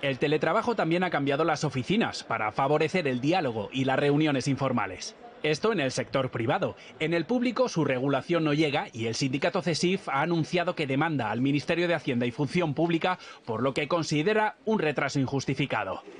El teletrabajo también ha cambiado las oficinas para favorecer el diálogo y las reuniones informales. Esto en el sector privado. En el público su regulación no llega y el sindicato CESIF ha anunciado que demanda al Ministerio de Hacienda y Función Pública por lo que considera un retraso injustificado.